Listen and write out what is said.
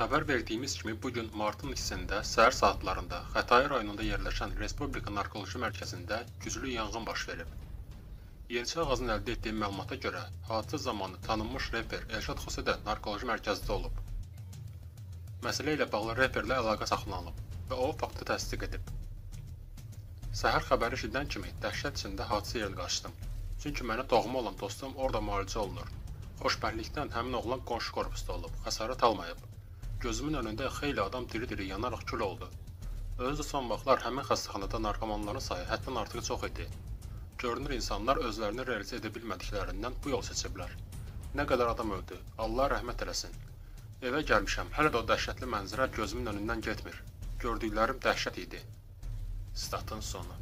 Xəbər verdiyimiz kimi bu gün martın 2-sində səhər saatlarında Xətai rayonunda yerləşən Respublika Narkoloji Mərkəzində güclü yanğın baş verib. Yeniçə ağacın əldə etdiyi məlumata görə, hadisə zamanı tanınmış reper Elşad Xüsə də narkoloji mərkəzdə olub. Məsələ ilə bağlı reperlə əlaqə saxlanılıb və o faktı təsdiq edib. Səhər xəbəri eşidən kimi dəhşət içində hadisə yerinə qaçdım. Çünki mənə doğma olan dostum orada müalicə olunur. Xoşbəxtlikdən həmin oğlan qonşu korpusda olub, xəsarət almayıb. Gözümün önündə xeyli adam diri-diri yanaraq kül oldu. Özü son vaxtlar həmin xəstəxanada narkomanların sayı həddən artıq çox idi. Görünür insanlar özlərini realizə edə bilmədiklərindən bu yol seçiblər. Nə qədər adam öldü, Allah rəhmət eləsin. Evə gəlmişəm, hələ də o dəhşətli mənzərə gözümün önündən getmir. Gördüklərim dəhşət idi. Statın sonu.